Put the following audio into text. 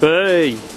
Hey!